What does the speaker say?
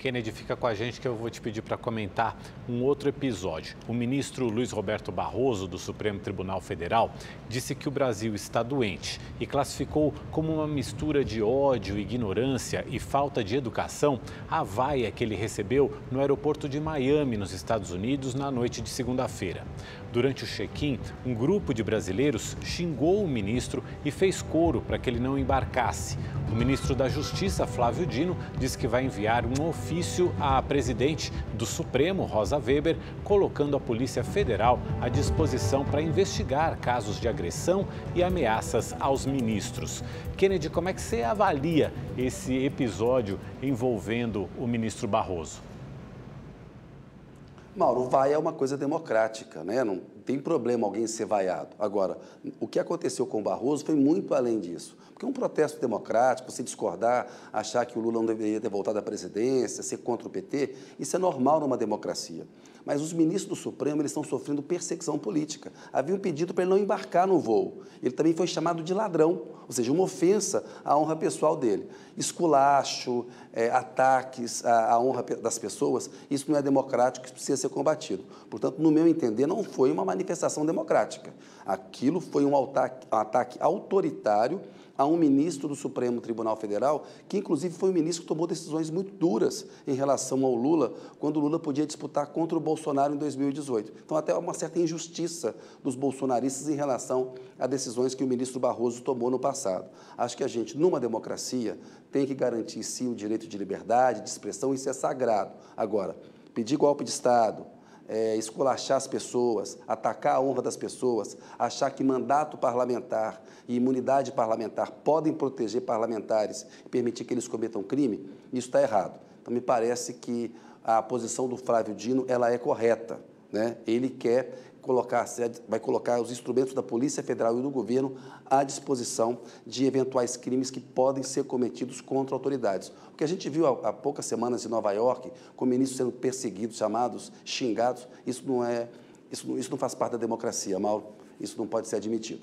Kennedy, fica com a gente que eu vou te pedir para comentar um outro episódio. O ministro Luiz Roberto Barroso, do Supremo Tribunal Federal, disse que o Brasil está doente e classificou como uma mistura de ódio, ignorância e falta de educação a vaia que ele recebeu no aeroporto de Miami, nos Estados Unidos, na noite de segunda-feira. Durante o check-in, um grupo de brasileiros xingou o ministro e fez coro para que ele não embarcasse. O ministro da Justiça, Flávio Dino, disse que vai enviar um ofício à presidente do Supremo, Rosa Weber, colocando a Polícia Federal à disposição para investigar casos de agressão e ameaças aos ministros. Kennedy, como é que você avalia esse episódio envolvendo o ministro Barroso? Mauro, vai é uma coisa democrática, né? Não tem problema alguém ser vaiado. Agora, o que aconteceu com o Barroso foi muito além disso. Porque um protesto democrático, se discordar, achar que o Lula não deveria ter voltado à presidência, ser contra o PT, isso é normal numa democracia. Mas os ministros do Supremo eles estão sofrendo perseguição política. Havia um pedido para ele não embarcar no voo. Ele também foi chamado de ladrão, ou seja, uma ofensa à honra pessoal dele. Esculacho, é, ataques à, à honra das pessoas, isso não é democrático, isso precisa ser combatido. Portanto, no meu entender, não foi uma manifestação democrática. Aquilo foi um ataque, autoritário a um ministro do Supremo Tribunal Federal, que inclusive foi um ministro que tomou decisões muito duras em relação ao Lula, quando o Lula podia disputar contra o Bolsonaro em 2018. Então, até uma certa injustiça dos bolsonaristas em relação a decisões que o ministro Barroso tomou no passado. Acho que a gente, numa democracia, tem que garantir sim o direito de liberdade, de expressão, isso é sagrado. Agora, pedir golpe de Estado, é, esculachar as pessoas, atacar a honra das pessoas, achar que mandato parlamentar e imunidade parlamentar podem proteger parlamentares e permitir que eles cometam crime, isso está errado. Então, me parece que a posição do Flávio Dino ela é correta. Né? Ele quer colocar, vai colocar os instrumentos da Polícia Federal e do governo à disposição de eventuais crimes que podem ser cometidos contra autoridades. O que a gente viu há, há poucas semanas em Nova York, com ministros sendo perseguidos, chamados, xingados, isso não é, isso, isso não faz parte da democracia, Mauro. Isso não pode ser admitido.